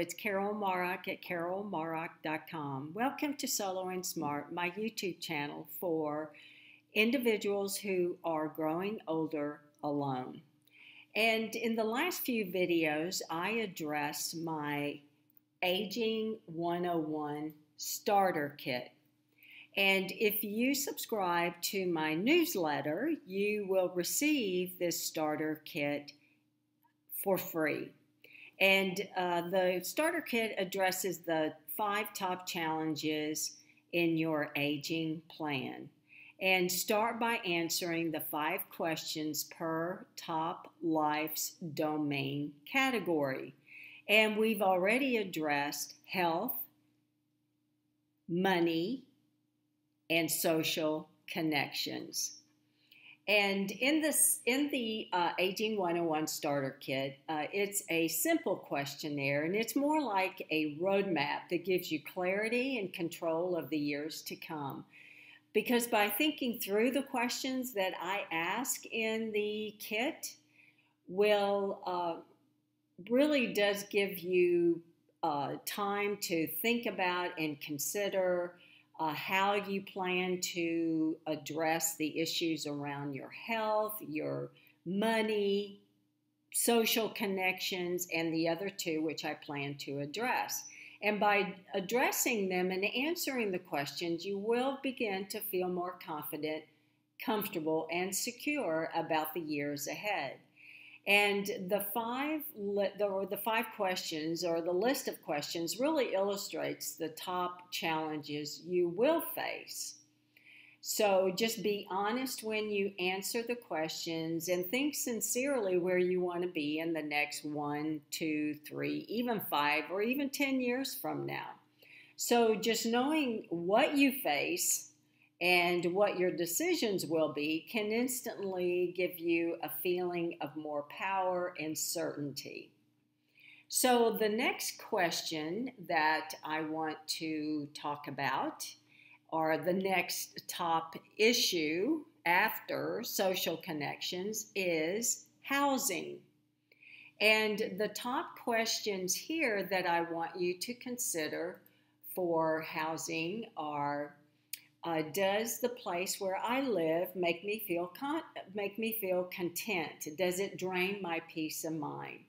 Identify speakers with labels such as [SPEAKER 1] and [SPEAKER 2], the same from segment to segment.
[SPEAKER 1] it's Carol Marak at carolmarak.com. Welcome to Solo and Smart, my YouTube channel for individuals who are growing older alone. And in the last few videos, I addressed my Aging 101 starter kit. And if you subscribe to my newsletter, you will receive this starter kit for free. And uh, the starter kit addresses the five top challenges in your aging plan. And start by answering the five questions per top life's domain category. And we've already addressed health, money, and social connections. And in this, in the uh, Aging 101 Starter Kit, uh, it's a simple questionnaire, and it's more like a roadmap that gives you clarity and control of the years to come. Because by thinking through the questions that I ask in the kit, will uh, really does give you uh, time to think about and consider uh, how you plan to address the issues around your health, your money, social connections, and the other two, which I plan to address. And by addressing them and answering the questions, you will begin to feel more confident, comfortable, and secure about the years ahead. And the five, the, the five questions or the list of questions really illustrates the top challenges you will face. So just be honest when you answer the questions and think sincerely where you want to be in the next one, two, three, even five, or even 10 years from now. So just knowing what you face and what your decisions will be can instantly give you a feeling of more power and certainty. So, the next question that I want to talk about, or the next top issue after social connections, is housing. And the top questions here that I want you to consider for housing are uh, does the place where I live make me feel con- make me feel content? Does it drain my peace of mind?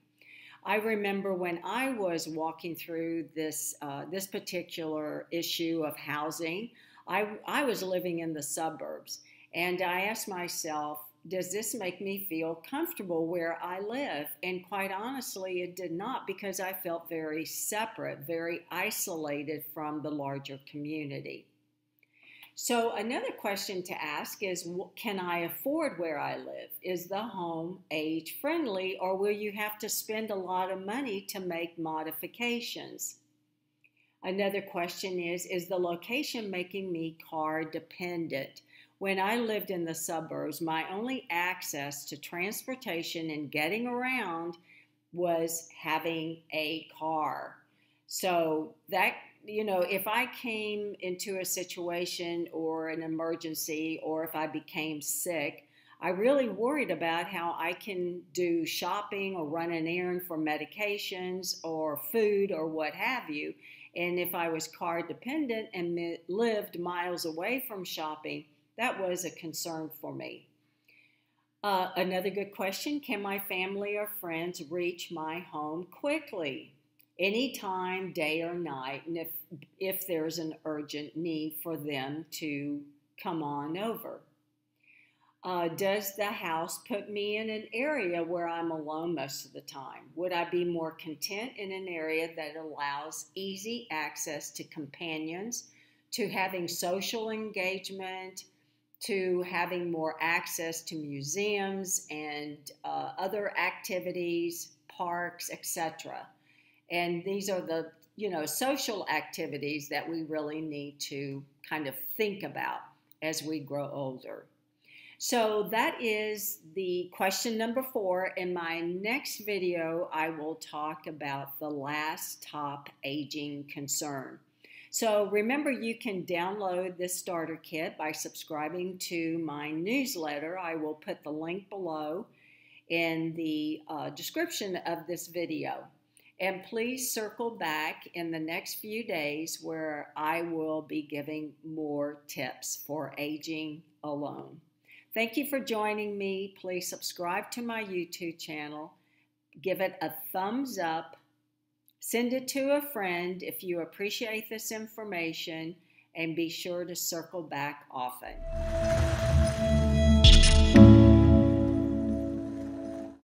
[SPEAKER 1] I remember when I was walking through this uh, this particular issue of housing, I I was living in the suburbs, and I asked myself, does this make me feel comfortable where I live? And quite honestly, it did not because I felt very separate, very isolated from the larger community. So, another question to ask is Can I afford where I live? Is the home age friendly, or will you have to spend a lot of money to make modifications? Another question is Is the location making me car dependent? When I lived in the suburbs, my only access to transportation and getting around was having a car. So that you know, if I came into a situation or an emergency or if I became sick, I really worried about how I can do shopping or run an errand for medications or food or what have you. And if I was car dependent and lived miles away from shopping, that was a concern for me. Uh, another good question Can my family or friends reach my home quickly? Anytime, day or night, and if if there's an urgent need for them to come on over. Uh, does the house put me in an area where I'm alone most of the time? Would I be more content in an area that allows easy access to companions, to having social engagement, to having more access to museums and uh, other activities, parks, etc.? And these are the, you know, social activities that we really need to kind of think about as we grow older. So that is the question number four. In my next video, I will talk about the last top aging concern. So remember, you can download this starter kit by subscribing to my newsletter. I will put the link below in the uh, description of this video. And please circle back in the next few days where I will be giving more tips for aging alone. Thank you for joining me. Please subscribe to my YouTube channel, give it a thumbs up, send it to a friend if you appreciate this information, and be sure to circle back often.